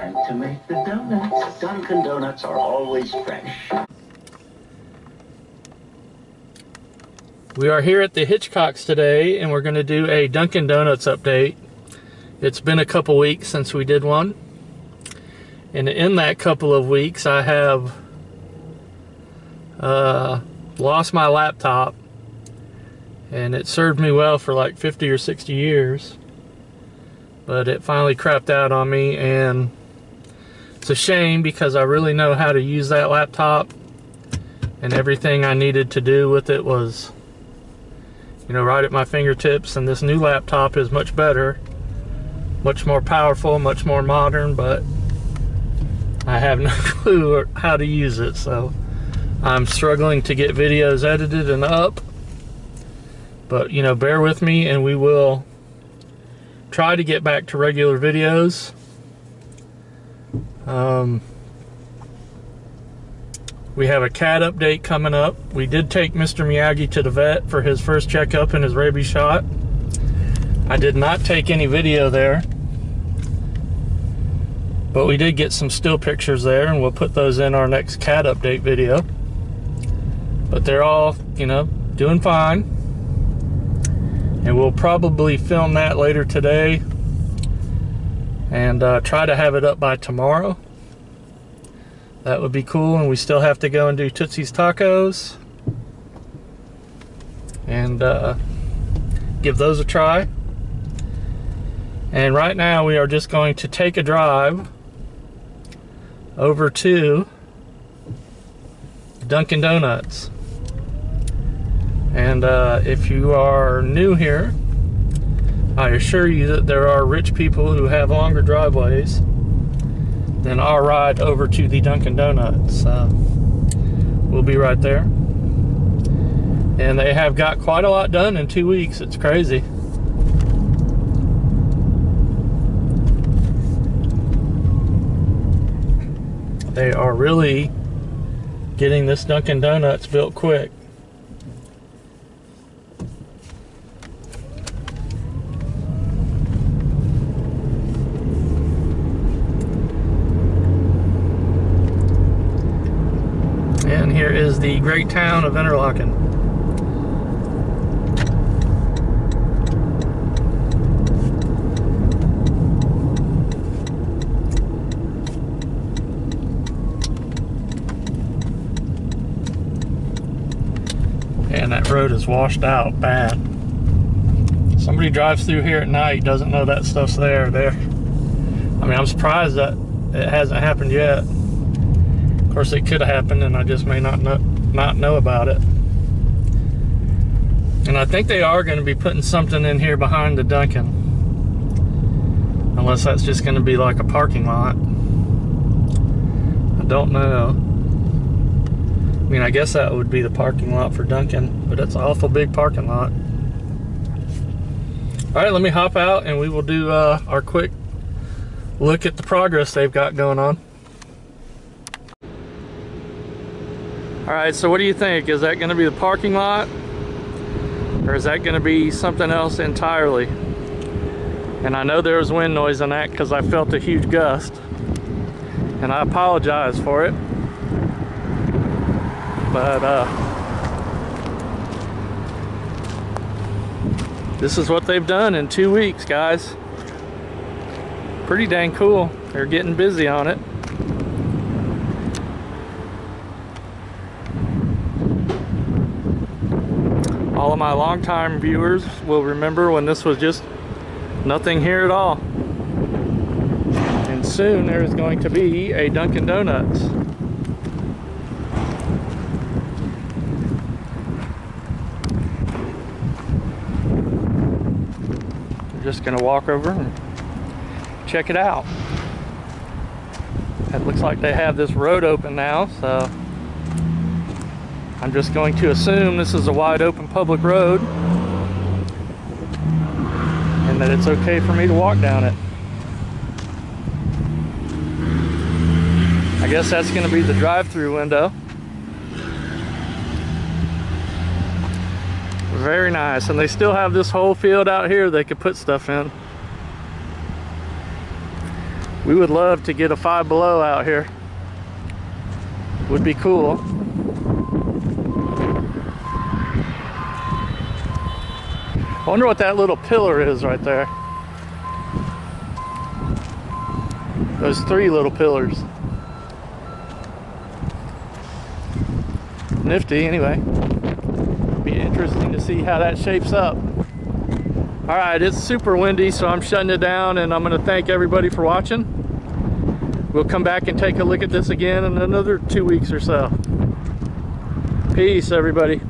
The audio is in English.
time to make the donuts. Dunkin' Donuts are always fresh. We are here at the Hitchcocks today and we're going to do a Dunkin' Donuts update. It's been a couple weeks since we did one. And in that couple of weeks, I have uh, lost my laptop. And it served me well for like 50 or 60 years. But it finally crapped out on me and it's a shame because I really know how to use that laptop. And everything I needed to do with it was you know, right at my fingertips. And this new laptop is much better, much more powerful, much more modern, but I have no clue how to use it. So I'm struggling to get videos edited and up. But, you know, bear with me and we will try to get back to regular videos. Um, we have a cat update coming up. We did take Mr. Miyagi to the vet for his first checkup and his rabies shot. I did not take any video there. But we did get some still pictures there and we'll put those in our next cat update video. But they're all, you know, doing fine. And we'll probably film that later today and uh, try to have it up by tomorrow. That would be cool, and we still have to go and do Tootsie's Tacos. And uh, give those a try. And right now we are just going to take a drive over to Dunkin' Donuts. And uh, if you are new here, I assure you that there are rich people who have longer driveways then our ride over to the Dunkin' Donuts. Uh, we'll be right there. And they have got quite a lot done in two weeks. It's crazy. They are really getting this Dunkin' Donuts built quick. The great town of Interlaken. And that road is washed out bad. Somebody drives through here at night, doesn't know that stuff's there. There. I mean, I'm surprised that it hasn't happened yet. Of course, it could have happened, and I just may not know, not know about it. And I think they are going to be putting something in here behind the Dunkin', Unless that's just going to be like a parking lot. I don't know. I mean, I guess that would be the parking lot for Dunkin', but it's an awful big parking lot. All right, let me hop out and we will do uh, our quick look at the progress they've got going on. All right, so what do you think? Is that gonna be the parking lot? Or is that gonna be something else entirely? And I know there was wind noise on that because I felt a huge gust. And I apologize for it. But uh, this is what they've done in two weeks, guys. Pretty dang cool. They're getting busy on it. All of my longtime viewers will remember when this was just nothing here at all. And soon there is going to be a Dunkin' Donuts. I'm just gonna walk over and check it out. It looks like they have this road open now, so I'm just going to assume this is a wide open public road and that it's okay for me to walk down it. I guess that's going to be the drive-through window. Very nice. And they still have this whole field out here they could put stuff in. We would love to get a five below out here. Would be cool. I wonder what that little pillar is right there. Those three little pillars. Nifty, anyway. Be interesting to see how that shapes up. All right, it's super windy, so I'm shutting it down and I'm gonna thank everybody for watching. We'll come back and take a look at this again in another two weeks or so. Peace, everybody.